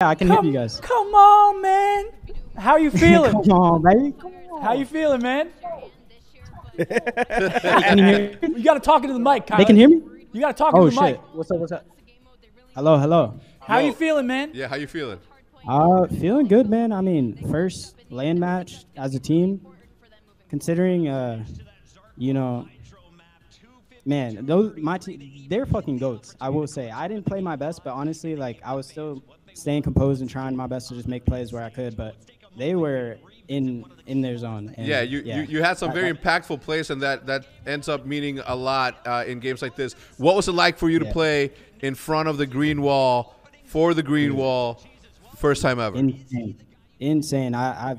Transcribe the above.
I can Come, hear you guys. come on, man. How you feeling? Come on, baby. Come on. How you feeling, man? Can you hear me? You got to talk into the mic, Cuyler. They can hear me? You got to talk Oh into the shit. mic. What's up? What's up? Hello, hello. How Yo. you feeling, man? Yeah, how you feeling? Uh, feeling good, man. I mean, first LAN match as a team, considering, uh, you know, man, those my team, they're fucking goats. I will say, I didn't play my best, but honestly, like I was still staying composed and trying my best to just make plays where I could. But they were in in their zone. And, Yeah, you, You, you had some very impactful plays, and that, that ends up meaning a lot uh, in games like this. What was it like for you to Yeah. play in front of the green wall, for the green wall, first time ever? insane, insane. I, I've